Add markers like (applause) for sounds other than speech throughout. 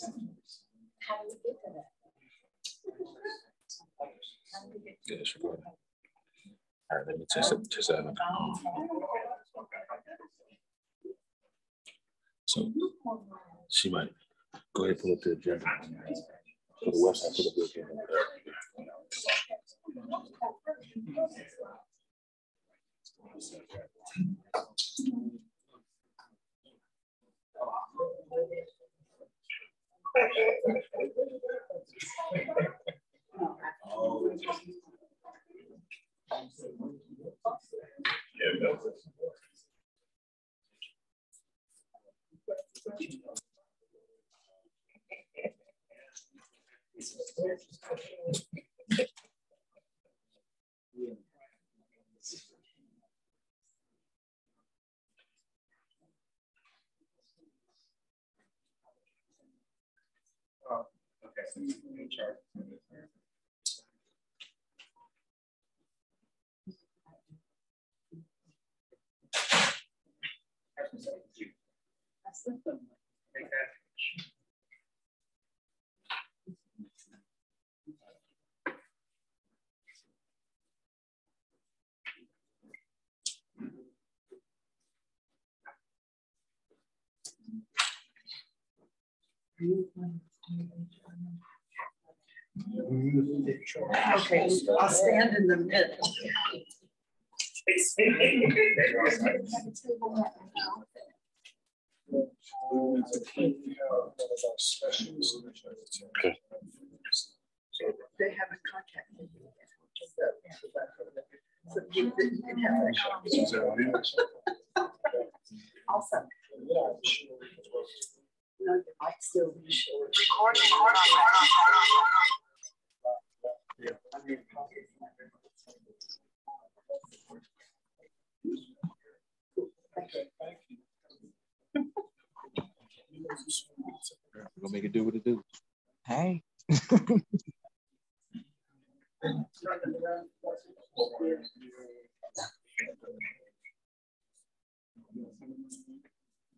How do we get to that? All right, let me test it. Test that. So she might go ahead and pull up the agenda. For the website, up the agenda. Okay, I'll stand in the middle. Okay. They haven't contacted me. yet. So you you can have that. Also. No, you might still be short. We're gonna make it do what it do. Hey. (laughs)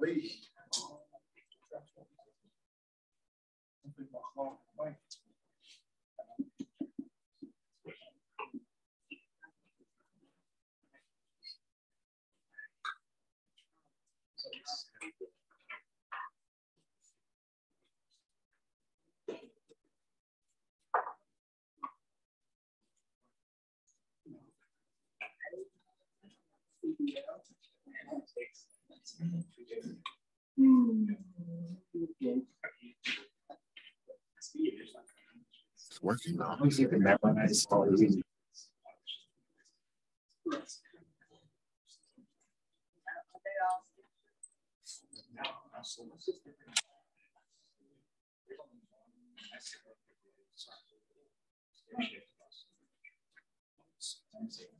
Please. It's working now. Who's even that one? I saw. Thank you.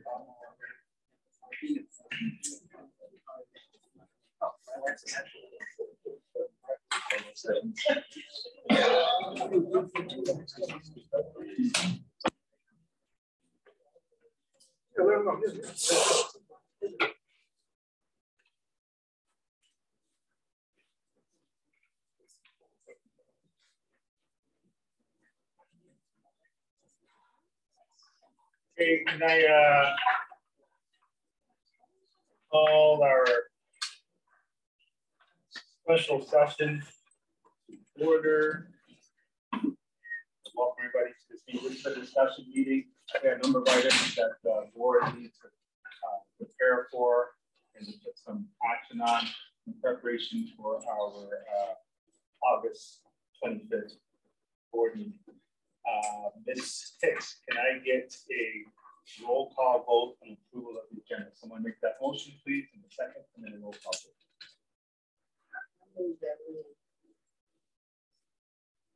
uh, call our special session order? Welcome everybody to this a discussion meeting, I got a number of items that the board needs to uh, prepare for and to put some action on in preparation for our, uh, August twenty-fifth board meeting. Uh, Ms. Hicks, can I get a roll call vote on approval of the agenda? Someone make that motion, please, in a second, and then a roll call. vote.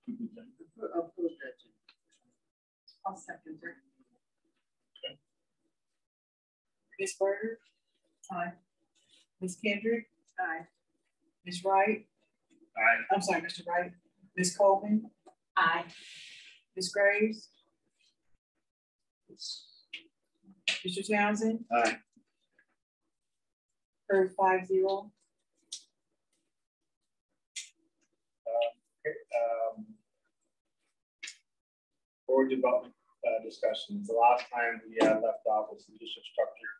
We appro- approve that. I'll second it. Ms. Berger? Aye. Ms. Kendrick? Aye. Ms. Wright? Aye. I'm sorry, Mr. Wright. Ms. Coleman? Aye. Ms. Graves? Mr. Townsend? Aye. Heard five zero. Okay, um, Board development uh, discussions. The last time we uh, left off was the leadership structure.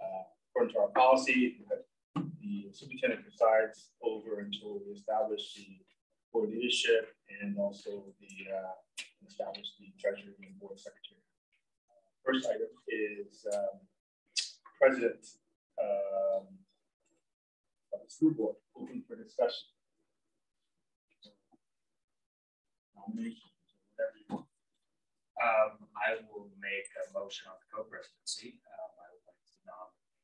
Uh, According to our policy, the superintendent presides over until we establish the board leadership and also the uh, establish the treasurer and board secretary. First item is um, president um, of the school board, open for discussion. Nominations, whatever you want. Um, I will make a motion on the co-presidency. Um, I would like to nominate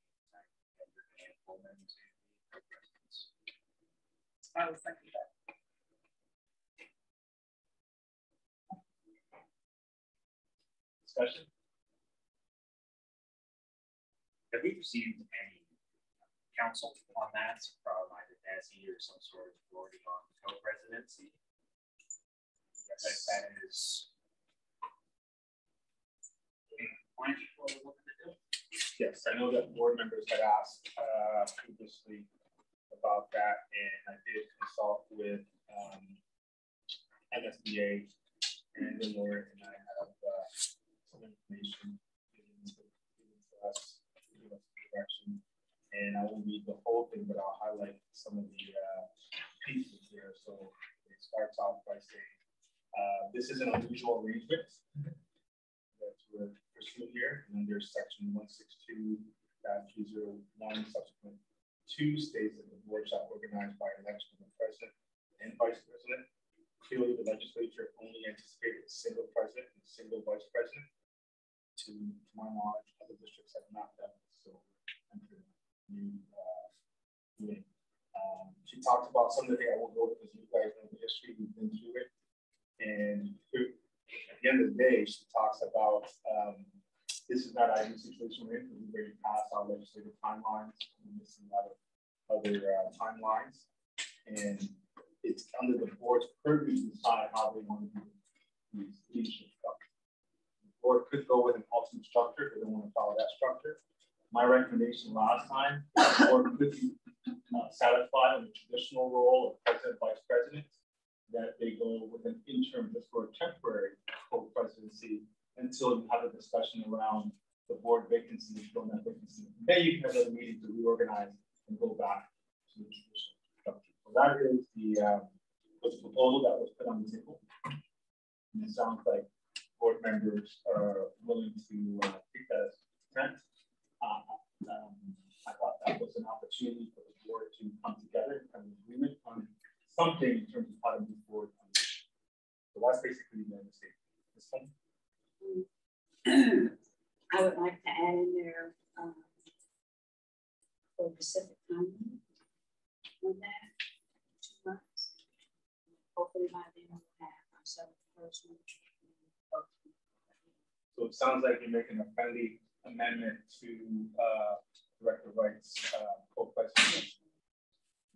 Kendrick and Coleman to be co-presidents. I will second that. Discussion? Have we received any counsel on that from either DESE or some sort of authority on co-presidency? Yes, if that is. Yes, I know that board members had asked uh, previously about that, and I did consult with um, MSBA and the lawyer, and I have uh, some information given to given to us, to give us direction. And I won't read the whole thing, but I'll highlight some of the uh, pieces here. So it starts off by saying, uh, this is an unusual arrangement that we're pursuing here, and under section one six two two zero one subsequent two states that the board shall organize by election of the president and vice president. Clearly, the legislature only anticipated a single president and a single vice president. To to my knowledge, other districts have not done Um, she talked about some of the things I won't go because you guys know the history, we've been through it. And at the end of the day, she talks about, um, this is not ideal situation we're in, we've already passed our legislative timelines, we're missing a lot of other uh, timelines. And it's under the board's purview to decide how they want to do these leadership structure. The board could go with an alternate structure, if they don't want to follow that structure. My recommendation last time, board could be uh, satisfied in the traditional role of president, vice president, that they go with an interim just for a temporary co-presidency until you have a discussion around the board vacancy, filling that vacancy. Then you can have another meeting to reorganize and go back to the traditional structure. So that is the, um, the proposal that was put on the table. And it sounds like board members are willing to uh, take that as. Uh, um, I thought that was an opportunity for the board to come together and come to agreement on something in terms of how to move forward. on this. So that's basically the mistake. This one. (clears throat) I would like to add in there, um, for Pacific time on that, two months. Hopefully by then we'll have ourselves. So it sounds like you're making a friendly amendment to uh, Director Wright's uh, co-president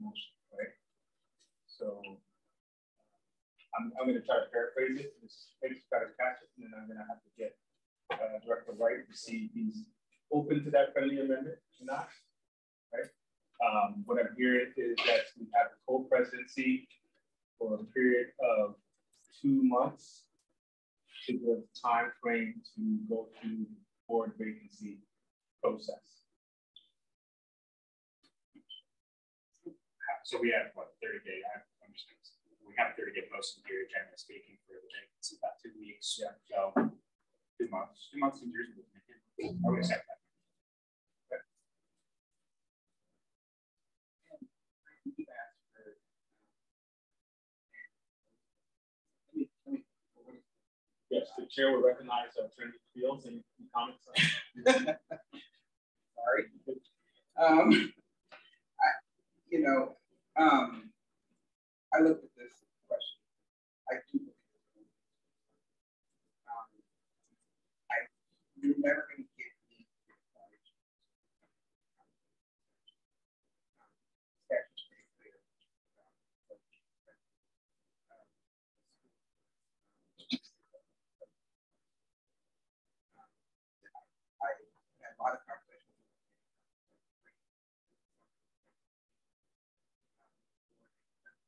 motion, right? So I'm, I'm gonna try to paraphrase it, just maybe try to catch it, and then I'm gonna have to get uh, Director Wright to see if he's open to that friendly amendment or not, right? Um, what I'm hearing is that we have a co-presidency for a period of two months to the time frame to go through board vacancy process. So we have what, thirty day, I understand, we have a thirty day posting period, generally speaking, for the vacancy, about two weeks. Yeah. So, two months, two months reasonable. to. I would accept that. Yes, the chair will recognize our Attorney Fields and comments. (laughs) Sorry. Um, I, you know, um, I looked at this question. I do. Um, I, never gonna get me. Statute's pretty clear. I had a lot of conversations.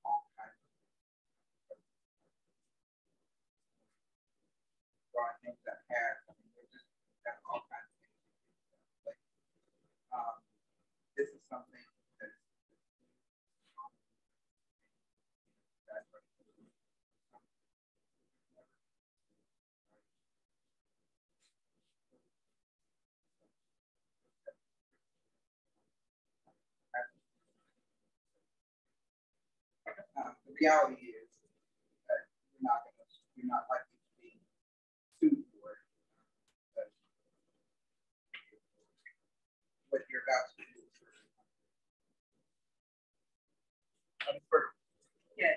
All kinds of. Drawing things that have, I mean, they're just, got all kinds of things. Like, um, this is something that's. Um, the reality is that you're not gonna, you're not likely to be sued for it. but What you're about to do. For- Yeah,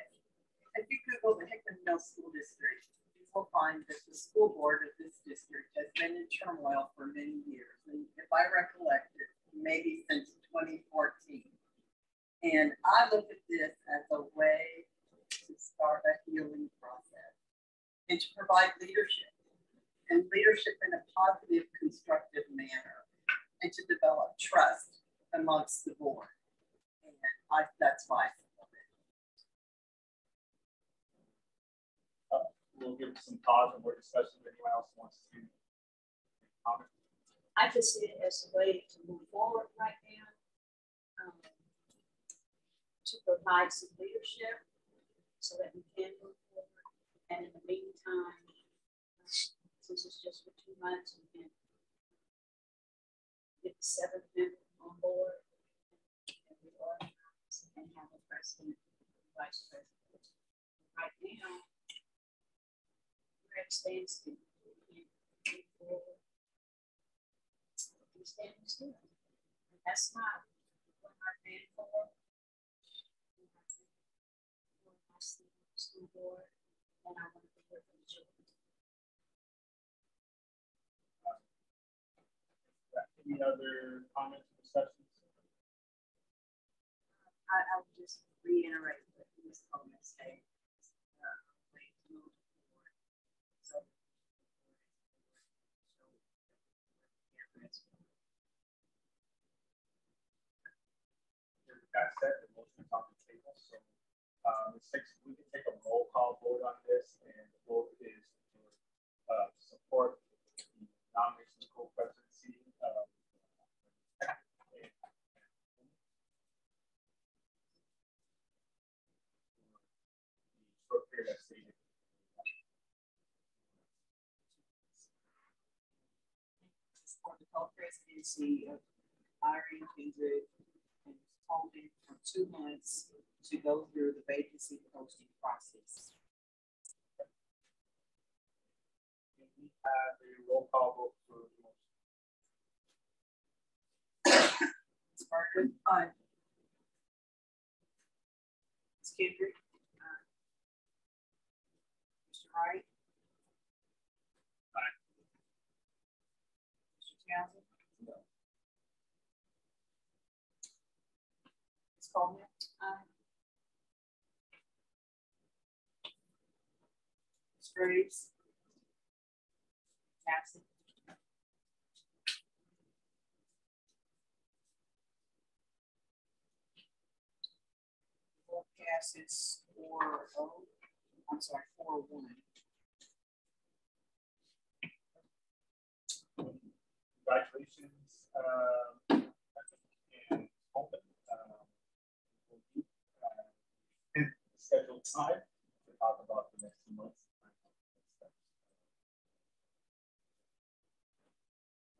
if you Google the Hickman Mills School District, you will find that the school board of this district has been in turmoil for many years. And if I recollect it, maybe since twenty fourteen. And I look at this as a way to start a healing process and to provide leadership and leadership in a positive, constructive manner and to develop trust amongst the board. And I, that's why I support it. uh, We'll give some pause and more discussion if anyone else wants to comment. I just see it as a way to move forward right now. To provide some leadership so that we can move forward. And in the meantime, since it's just for two months, we can get the seventh member on board. And reorganize and have a president, and vice president. Right now, we're at standstill. We can't move forward we stand still. And that's not what ran for. For school board, and I want to children. Any other comments or discussions? I, I just reiterate what Ms. Coleman said. That said, the motion is on the table, so, the six, we can take a roll call vote on this, and the vote is to, uh, support the nomination of co-presidency, uh. Short period as stated. for the co-presidency of Irene Kendrick and Coleman for two months to go through the vacancy posting process. We have a roll call vote for the motion? Ms. Aye. Ms. Kendrick? Uh, Aye. Mr. Wright? Aye. Mr. Townsend? Aye. Ms. Graves? Four oh, I'm sorry, four one. Congratulations, um, and open. um, we'll keep, uh, Time to talk about the next two months.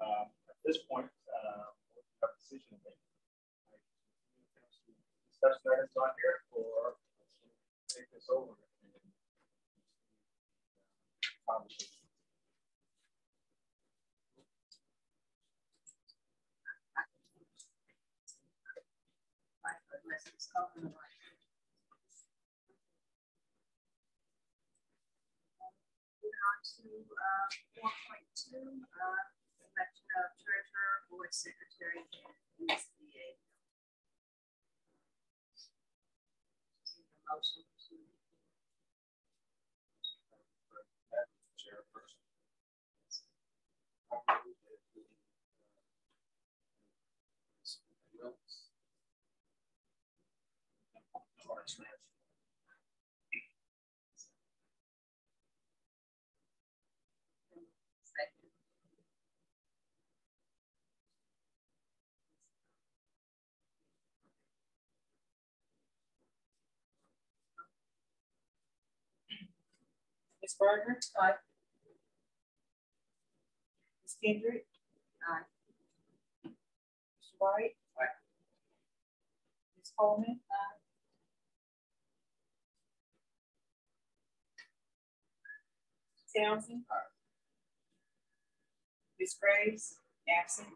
Um, at this point, uh, a decision to make. Discussion items on here or take this over. Conversation. Right, unless it's covered, right. Moving on to, uh, four point two, uh, election of treasurer, board secretary, and. Need Motion to. Chairperson. Second. Ms. Barker? Aye. Ms. Kendrick? Aye. Mr. Wright? Aye. Ms. Coleman? Aye. Townsend? Aye. Ms. Graves? Absent.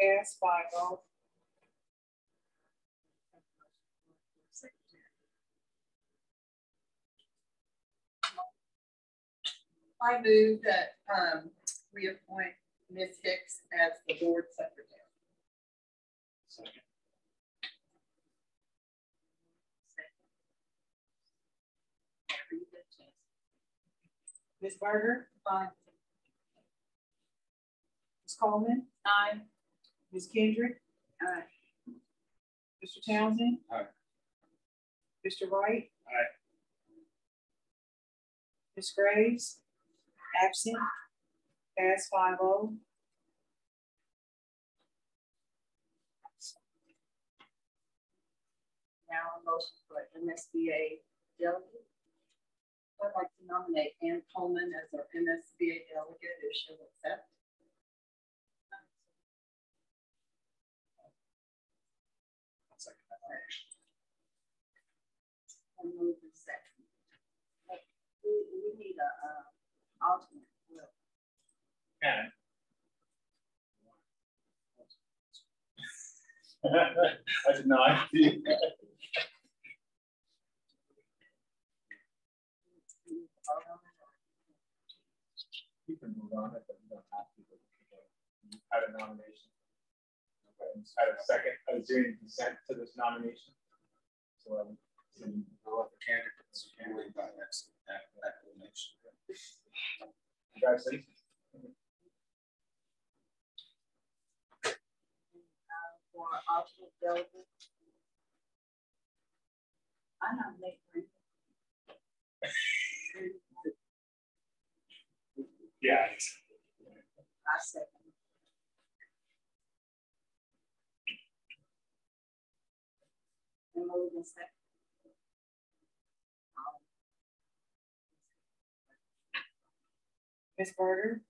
Pass five oh. I move that, um, we appoint Ms. Hicks as the board secretary. Second. Whenever you get a chance. Ms. Barker? Aye. Ms. Coleman? Aye. Ms. Kendrick? Aye. Mr. Townsend? Aye. Mr. Wright? Aye. Ms. Graves? Absent. Pass five oh. Now a motion for MSBA delegate. I'd like to nominate Ann Coleman as our MSBA delegate if she'll accept. And move in second. We, we need a, uh, alternate. Will. Can. I did You can move on but you don't have to. You Had a nomination. And Had a second, is there any consent to this nomination? So, um, so you- I'll let the candidates ruling by next, that, that nomination. congratulations. uh, for alternate delegate. I nominate Brenda. Yeah. I second. And move in second. Ms. Barker?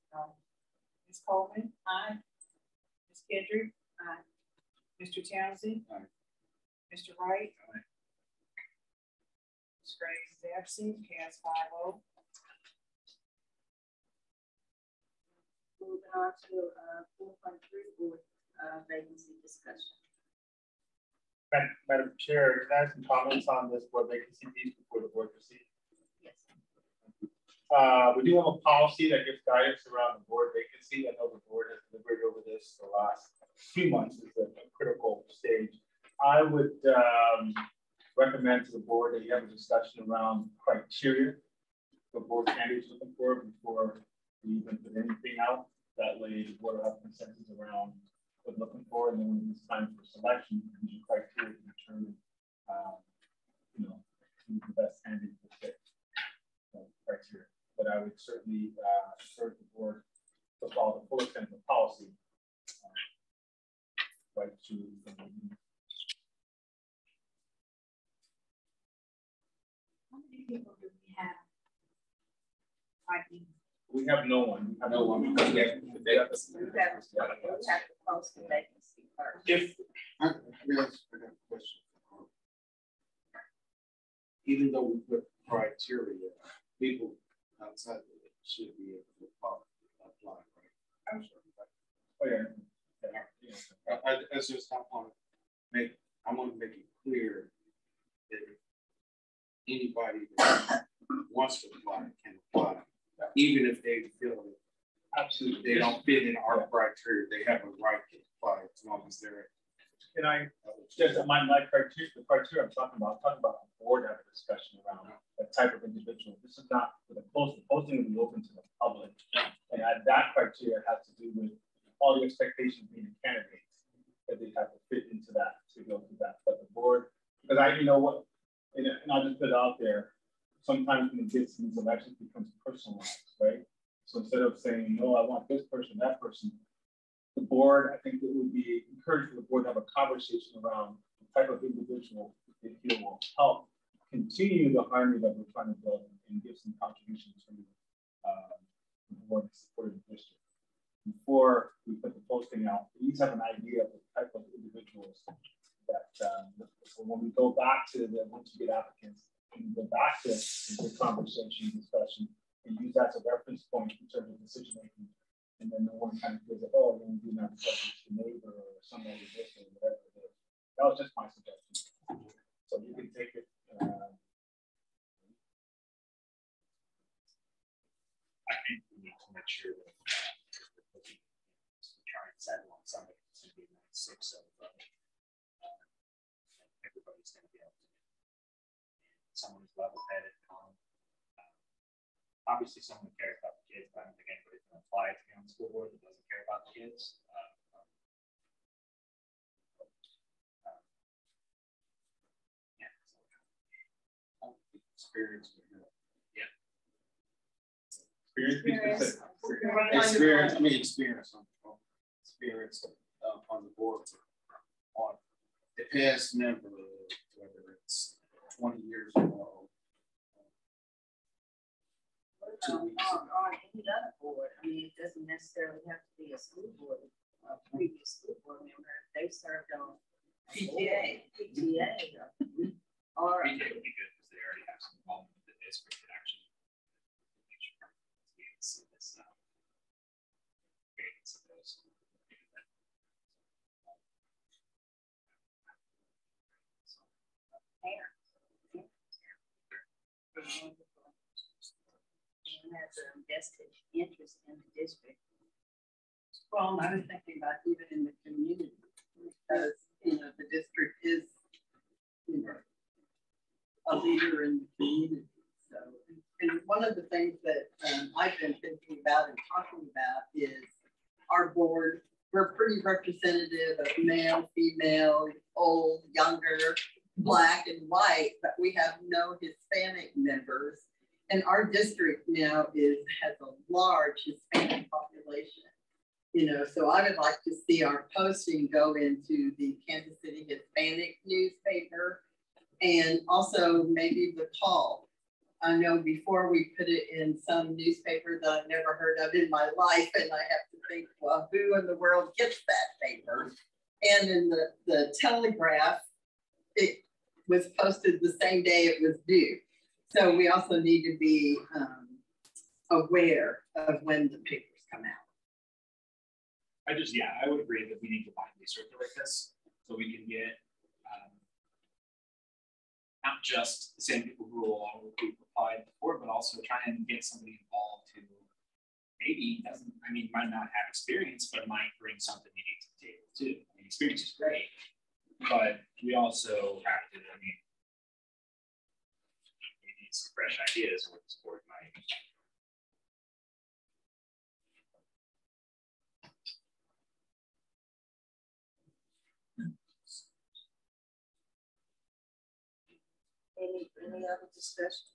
Ms. Coleman? Aye. Ms. Kendrick? Aye. Mr. Townsend? Aye. Mr. Wright? Aye. Ms. Graves is absent, pass five oh. moving on to uh, four point three board uh, vacancy discussion. Madam, Madam Chair, can I have some comments on this board vacancy piece before the board proceeds? Uh, we do have a policy that gives guidance around the board vacancy. I know the board has deliberated over this the last few months is a, a critical stage. I would um, recommend to the board that you have a discussion around criteria the board candidates looking for before we even put anything out. That way the board will have consensus around what they're looking for. And then when it's time for selection, use criteria to determine, um, you know, who's the best candidate to fit uh, criteria. But I would certainly uh, encourage the board to follow the full extent of the policy uh, right to the How many people do we have? We have no one. We have no one because we have, We have, we have to post the vacancy first. if I, I got a question. Even though we put criteria, people outside of it should be able to apply, apply, right? I'm sorry. Oh, yeah. I, I, that's just, I want to make, I want to make it clear that anybody that wants to apply can apply, even if they feel that Absolutely. they don't fit in our criteria, they have a right to apply as long as they're. Can I, just my, my criteria, the criteria I'm talking about, I'm talking about the board have a discussion around the type of individual. This is not for the post, the posting will be open to the public. And that criteria has to do with all the expectations being candidates that they have to fit into that to go through that. But the board, because I, you know what, and, and I'll just put it out there, sometimes when it gets to these elections, becomes personalized, right? So instead of saying, no, I want this person, that person, the board, I think it would be encouraged for the board to have a conversation around the type of individual they feel will help continue the harmony that we're trying to build and give some contributions to uh, the board supporting the district. Before we put the posting out, each have an idea of the type of individuals that um, so when we go back to the once you get applicants, and go back to the conversation, discussion, and use that as a reference point in terms of decision making and then no one kind of feels like, oh, then do not subject to neighbor or somebody this or whatever it is. That was just my suggestion. So you can take it. Uh, I think we need to make sure that uh, we try and settle on somebody that's going to be nine six of uh, everybody's going to be able to. Someone who's level headed. Uh, obviously, someone cares about the kids, but I don't think to apply to be on the school board that doesn't care about the kids. Uh, uh, yeah. Experience. Yeah. experience, Experience. Experience, I mean, experience experience uh, on the board on the past member, whether it's twenty years ago. Two On, weeks on, on any other board, I mean, it doesn't necessarily have to be a school board, a previous school board member, they served on. PTA. PTA, or, PTA would be good because they already have some involvement with the district that actually. make sure we can see this, uh, guidance of those. and has a vested interest in the district. I was thinking about even in the community, because, you know, the district is, you know, a leader in the community. So, and one of the things that um, I've been thinking about and talking about is our board, we're pretty representative of male, female, old, younger, black and white, but we have no Hispanic members. And our district now is, has a large Hispanic population. You know, so I would like to see our posting go into the Kansas City Hispanic newspaper and also maybe the call. I know before we put it in some newspaper that I've never heard of in my life, and I have to think, well, who in the world gets that paper? And in the, the Telegraph, it was posted the same day it was due. So we also need to be um, aware of when the papers come out. I just, yeah, I would agree that we need to find widely circulate this so we can get um, not just the same people who will who applied before, but also try and get somebody involved who maybe doesn't, I mean, might not have experience, but might bring something unique to the table too. I mean, experience is great, but we also have to, I mean, we need some fresh ideas what this board might Any, any other discussion?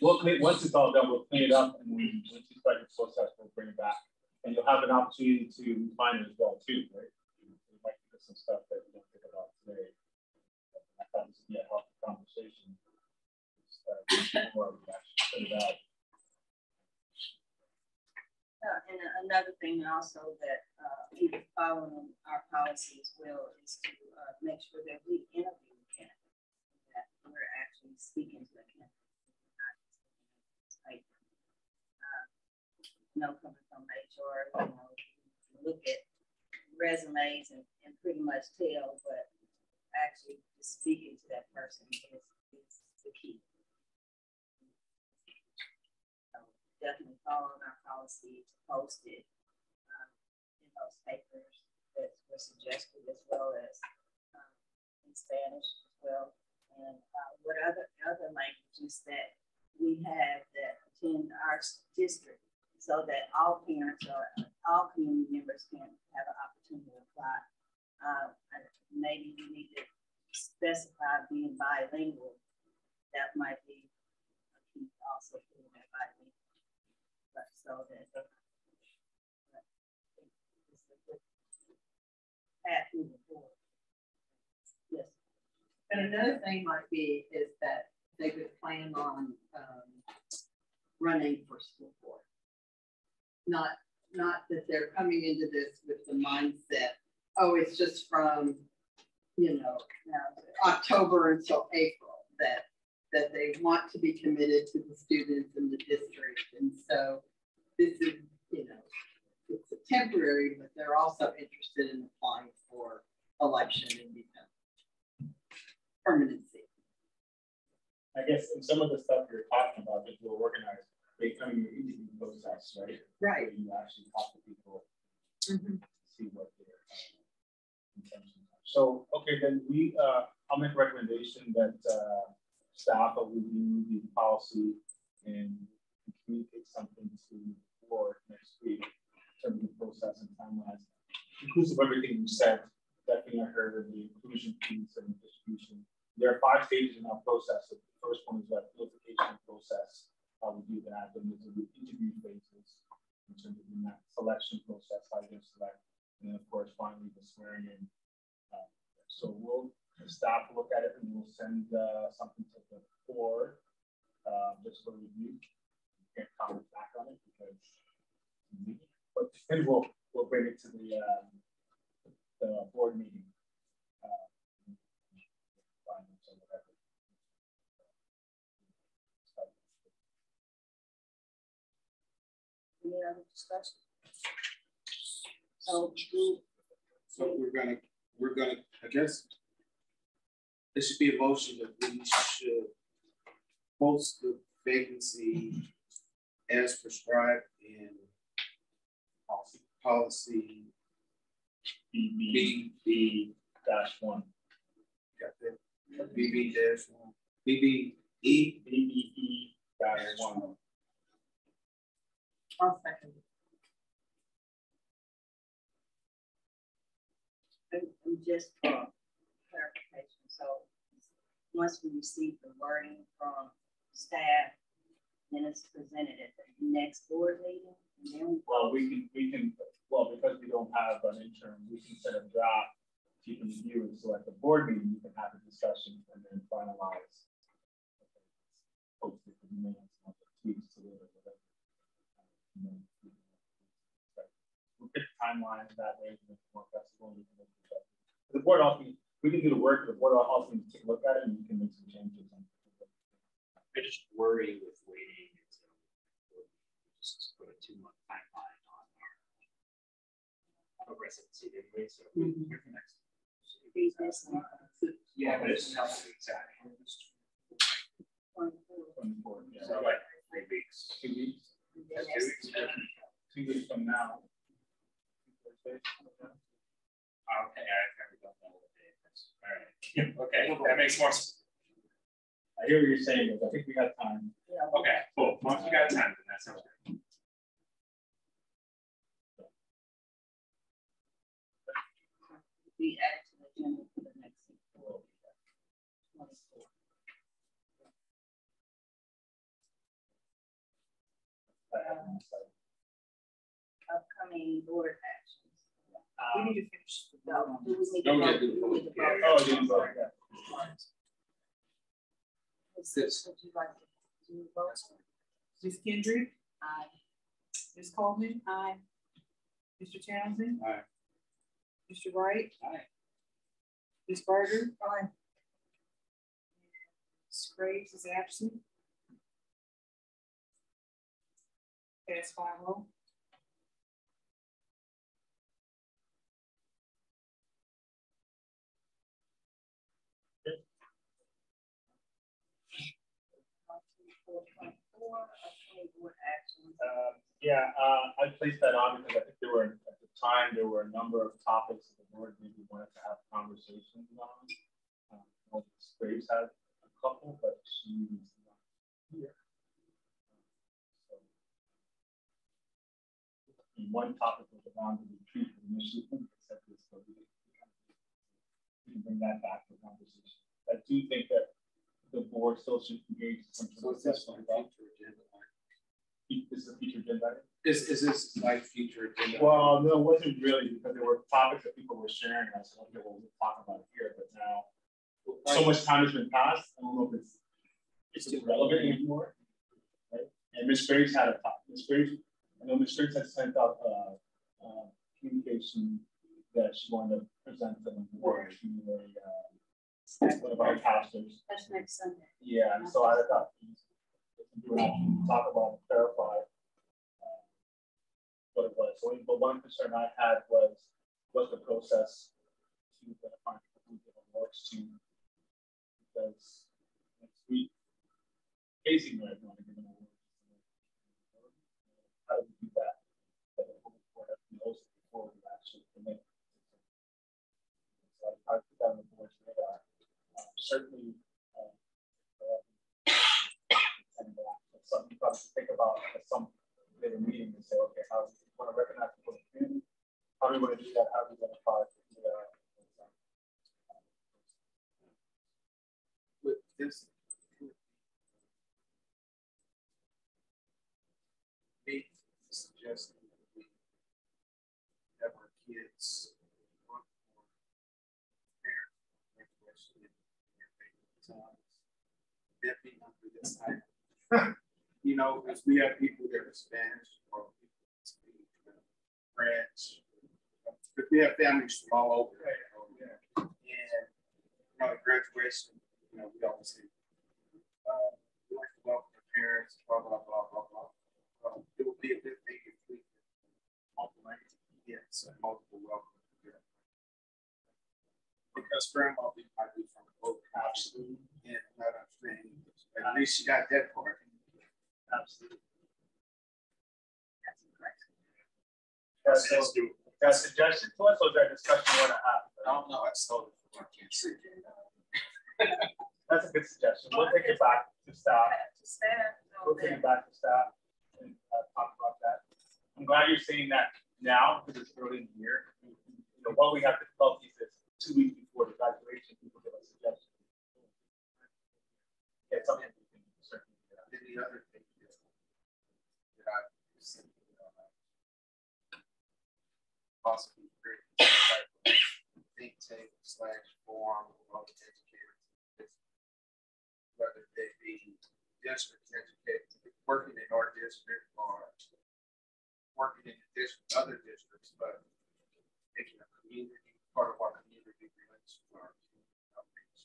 We'll clean, once it's all done, we'll clean it up and we, once you start your process, we'll bring it back. And you'll have an opportunity to refine it as well too, right? We might get some stuff that we don't think about today. I thought this would be a healthy conversation. Just, uh, actually put it out. Uh, and another thing also that uh, following our policy as well is to uh, make sure that we interview the candidates, that we're actually speaking to the candidates. Like, uh, coming from HR, you know, look at resumes and, and pretty much tell, but actually speaking to that person is, is the key. Definitely following our policy to post it um, in those papers that were suggested as well as um, in Spanish as well. And uh, what other other languages that we have that attend our district so that all parents or all community members can have an opportunity to apply. Uh, maybe we need to specify being bilingual. That might be a key also Yes. And another thing might be is that they could plan on um, running for school board. Not not that they're coming into this with the mindset, oh, it's just from you know October until April that that they want to be committed to the students and the district, so this is, you know, it's a temporary, but they're also interested in applying for election and become permanency. I guess some of the stuff you're talking about that will organize, they come in your interview process, right? Right. Where you actually talk to people, mm-hmm. see what their uh, intentions are. So, okay, then we, uh, I'll make a recommendation that uh, staff will review the policy and communicate something to the board next week in terms of the process and timelines, inclusive of everything you said. Definitely, I heard the inclusion piece and distribution. There are five stages in our process. So the first one is that notification process. How we do that. Then there's the interview phases in terms of that selection process, how you select. And then, of course, finally the swearing in. Uh, so we'll staff look at it and we'll send uh, something to the board uh, just for review can't comment back on it because, but then we'll, we'll bring it to the, um, the board meeting. Uh, Any other discussion? So, so we're gonna, we're gonna, I guess, this should be a motion that we should post the vacancy as prescribed in policy, BB dash one. Got that? BB dash one. BBE. BBE dash one. One second. And, just clarification, so once we receive the wording from staff then it's presented at the next board meeting. And then we well, we can, we can, well, because we don't have an interim, we can set a draft, you can review it. So at the board meeting, you can have a discussion and then finalize. Hopefully, the minutes, not the tweaks to it or whatever. We'll pick timelines that way, to make it more flexible. The board also, we can do the work, the board also needs to take a look at it and you can make some changes. I just worry with waiting we just put a two month timeline on our progress at the anyway, so we Mhm. we're for next. Business. Yeah, but it's not exactly. So like three weeks. Two weeks, That's two weeks. two weeks from now. Okay, I kind of don't know what day it is. All right. (laughs) Okay, that makes more sense. I hear what you're saying, but I think we have time. Yeah. Okay, cool. Once we got time, then that sounds good. Be added to the agenda for the next. Um, Upcoming board actions. We need to finish. the vote No, on do we need Don't vote? get to the Do we vote, Oh, you didn't vote, yeah. Would would you like to do a vote? Ms. Kendrick, Aye. Ms. Coleman, Aye. Mr. Townsend. Aye. Mr. Wright. Aye. Ms. Barger. Aye. Ms. Graves is absent. Pass five oh. Four point four, upcoming board actions. Um, yeah, uh, I placed that on because I think there were, at the time, there were a number of topics that the board maybe wanted to have conversations on. Um. Graves had a couple, but she's not here. So, One topic was around the retreat Michigan, except this, we can bring that back to conversation. I do think that the board still should engage in some So sort of is the discussion like about, future agenda? is a future agenda. item. Is, is this like future agenda? Well, no, it wasn't really, because there were topics that people were sharing, and I said, okay, well, we'll talk about it here, but now so much time has been passed, I don't know if it's, it's still relevant anymore. Right, and Ms. Graves had a, top- Ms. Graves, I know Ms. Graves had sent out, uh, uh, communication that she wanted to present to the board, to a, uh, one of our pastors. That's next Sunday. Yeah, and so I thought, talk about, and clarify uh, what it was. So, but one concern I had was, was the process to find who awards to. Because next week, Casey might want to give an award. How do we do that? That the whole board knows before we actually commit. So I, I put that on the board's radar. Um, Certainly, um, uh, and uh, it's something for us to think about at some later meeting and say, okay, how do we want to recognize people in the community? How do we want to do that? How do we identify the, uh, With this. Me suggesting that we have our kids look for parent recognition in their favorite times. That be under this item. You know, because we have people that are Spanish or people that speak uh, French. But we have families from all over. And, you know, at graduation, you know, we always say, uh, we like to welcome the parents, blah, blah, blah, blah, blah. Um, It would be a good thing if we could multiple, yes, a multiple welcome. yeah. Because grandma might be from both houses, and not understanding, at least she got that part. Absolutely. That's correct. Got a suggestion to us, or is that discussion you want to have? I don't know, I sold it for I. That's a good suggestion. We'll take it back to staff. We'll take it back to staff and uh, talk about that. I'm glad you're saying that now because it's early in the year. You know, while we have difficulties is two weeks before the graduation, people give us suggestions. Yeah, something we certainly other thing is that I said, uh, possibly create of think tank slash forum of educators. Whether they be district educators, working in our district or working in district, other districts, but making a community, part of our community relations, our community outreach.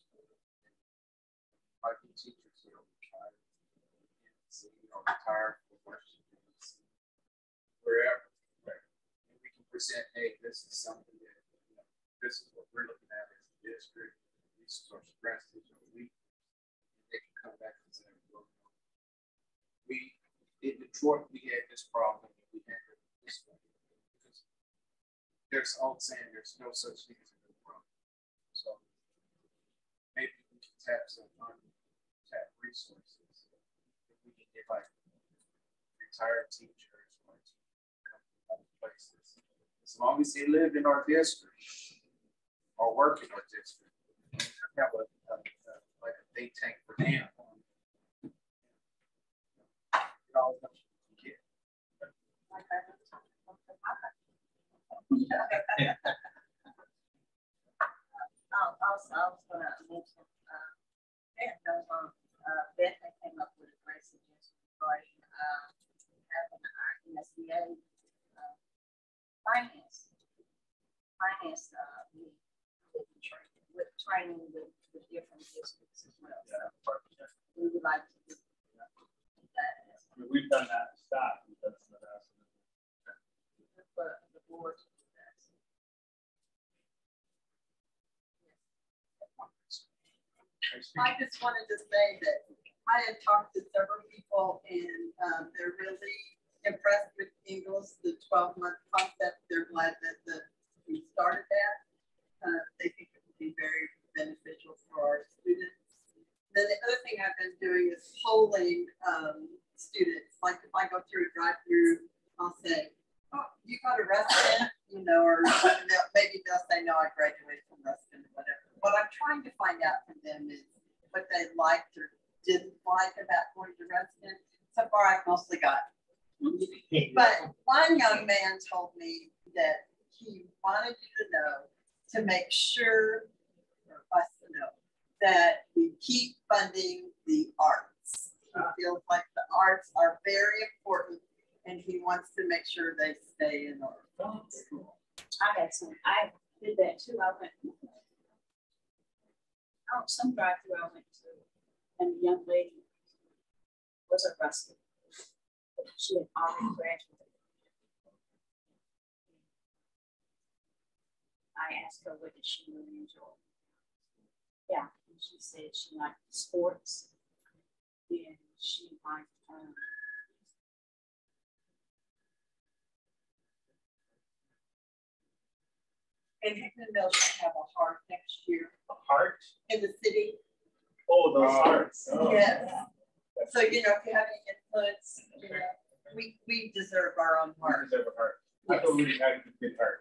I think teachers, you know, try to you know, retire from wherever. Right. And we can present, hey, this is something that, you know, this is what we're looking at as a district. These are strengths, these are weak. They can come back and say, well, we, in Detroit, we had this problem, and we had this one. Because there's all saying there's no such thing as a good problem. So maybe we can tap some untapped resources. If we can get like retired teachers or places. As long as they live in our district or work in our district, have a, a, a like a think tank for them. You know. Oh, also, I was gonna mention, uh, Beth knows, um, uh, Beth had came up with a great suggestion regarding, uh, having our NSBA, uh, finance, finance, uh, with, training, with training with, with different districts as well. So we would like to do that. I mean, we've done that, staff, we've done some of that. For the board to do that. I just wanted to say that I had talked to several people and um, they're really impressed with Ingels, the 12 month concept. They're glad that the, we started that. Uh, they think it will be very beneficial for our students. Then the other thing I've been doing is polling um, students. Like if I go through a drive through, I'll say, oh, you got a Ruskin, you know, or maybe they'll say, no, I graduated from Ruskin or whatever. What I'm trying to find out from them is what they liked or didn't like about going to Ruskin. So far, I've mostly got. (laughs) But one young man told me that he wanted you to know to make sure, or us to know, that we keep funding the arts. He feels like the arts are very important and he wants to make sure they stay in our school. I had some, I did that too. I went, oh, some drive through I went to, and the young lady was arrested. But She had already graduated. I asked her what did she really enjoy. Yeah, and she said she liked sports. And she liked, um, And Hickman Mill should have a heart next year A heart? in the city. Oh, the hearts. Oh. Yes. So, you know, if you have any influence, you know, we, we deserve our own We heart. deserve a heart. I thought we had a good heart.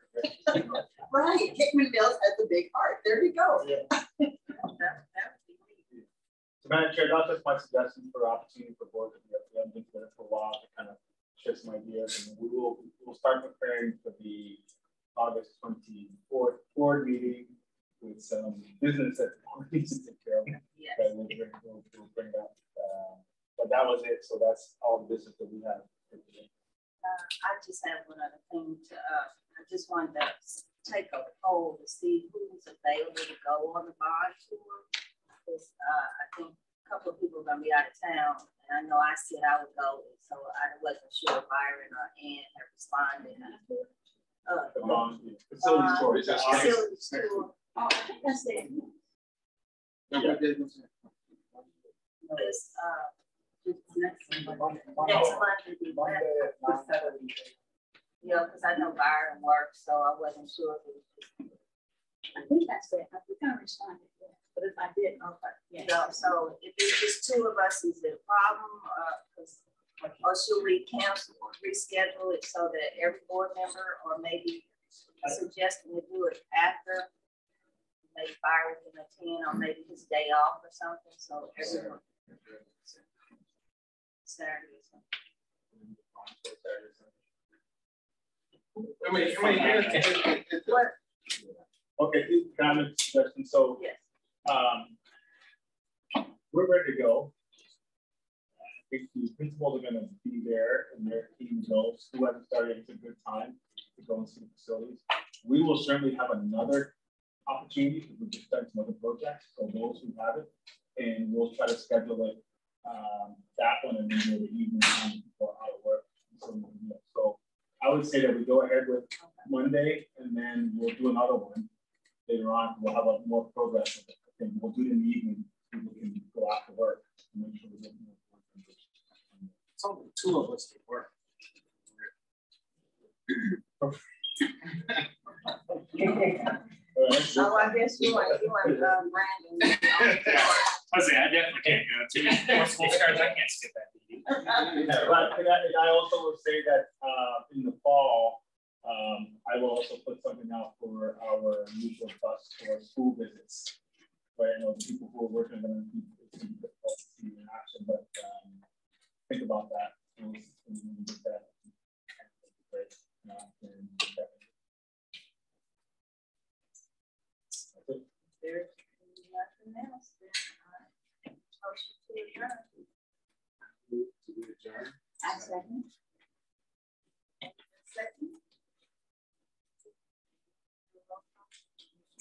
(laughs) Right, Hickman Mills has a big heart. There you go. Yeah. (laughs) That- that would be neat. So Madam Chair, that's just my suggestion for opportunity for board to be up there. I've been for a while to kind of share some ideas and we will, we'll start preparing for the August twenty-fourth board meeting with some business that (laughs) we need to take care of. yes. that we'll we'll, we'll bring up. But that was it. So that's all the business that we have. Uh, I just have one other thing to, uh, I just wanted to take a poll to see who's available to go on the bond tour. Because, uh, I think a couple of people are gonna be out of town, and I know I said I would go, so I wasn't sure if Byron or Ann had responded. Uh, The bond, the facility Uh, tour. It's just- facilities tour. Oh, I think that's it. Number did? It's, uh, it's next. Yeah, because I know Byron works, so I wasn't sure if. I think that's it. I think I responded, yeah. but if I didn't, okay. Yeah, so, so if it's just two of us, is it a problem? Uh, or should we cancel, or reschedule it so that every board member, or maybe suggesting we do it after? Maybe Byron can attend, or maybe his day off or something, so everyone. I mean, I mean, Okay, can I make a suggestion? So yes. um, we're ready to go. I think the principals are gonna be there and their team knows who hasn't started, it's a good time to go and see the facilities. We will certainly have another opportunity, because we just some other projects, for those who have it. And we'll try to schedule it um, that one and then the evening time people out of work. So, so I would say that we go ahead with Monday and then we'll do another one later on. We'll have a more progress with it. And we'll do it in the evening. People can go after work and make sure we get more work. It's only two of us that work. (laughs) (laughs) (laughs) Oh, I guess you want, you want, um, Brandon. (laughs) I say, I definitely can't go to, (laughs) once school starts, I can't skip that meeting. Yeah, but and I, and I also will say that uh, in the fall, um, I will also put something out for our usual bus for school visits. But I know the people who are working on them, it's gonna be difficult to see in action, but um, think about that. and we can get that. Great. Uh, and get that. That's it. There's nothing else then. uh, Motion to adjourn. Move to adjourn. I second. Second.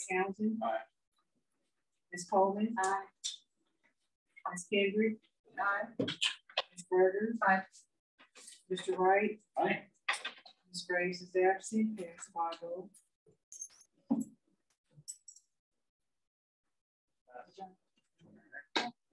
Townsend. Aye. Ms. Coleman. Aye. Ms. Kendrick. Aye. Ms. Burger. Aye. Mr. Wright. Aye. Ms. Graves is absent. Pass five oh.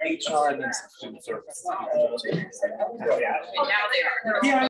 HR and then. Now they are. Yeah.